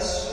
us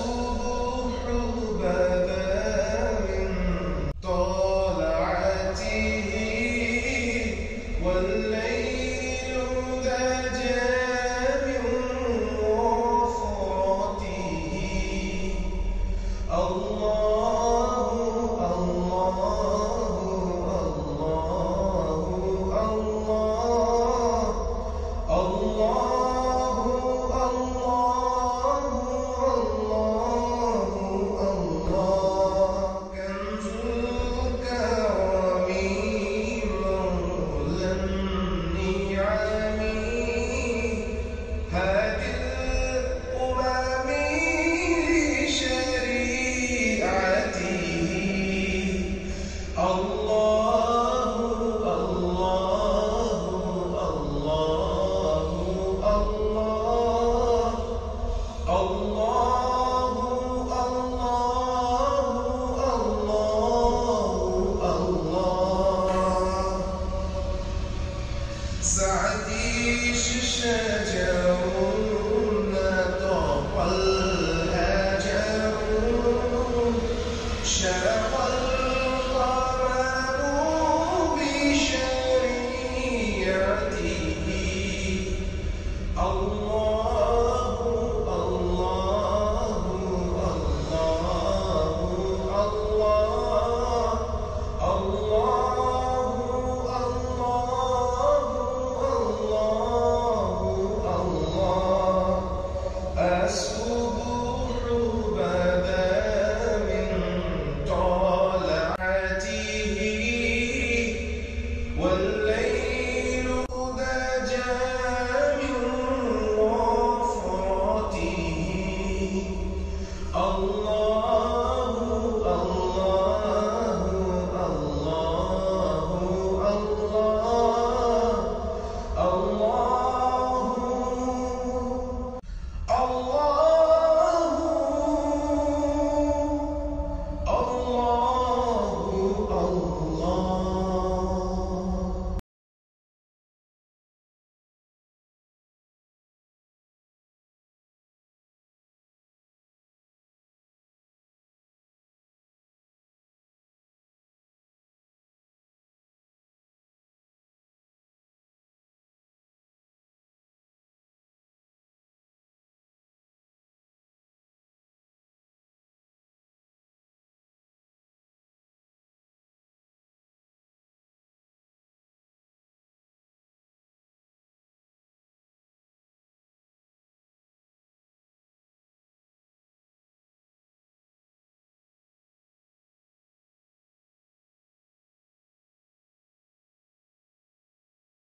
Krishna Allah.